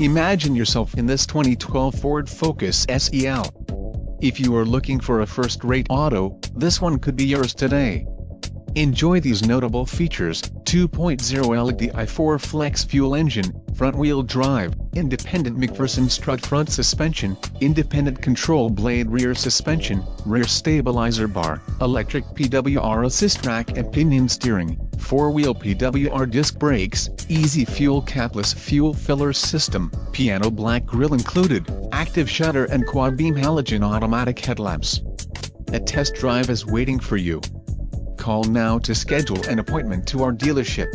Imagine yourself in this 2012 Ford Focus SEL. If you are looking for a first-rate auto, this one could be yours today. Enjoy these notable features, 2.0 LEDI i4 flex fuel engine, front-wheel drive, independent MacPherson strut front suspension, independent control blade rear suspension, rear stabilizer bar, electric PWR assist rack and pinion steering, four-wheel PWR disc brakes, easy fuel capless fuel filler system, piano black grille included, active shutter and quad beam halogen automatic headlamps. A test drive is waiting for you. Call now to schedule an appointment to our dealership.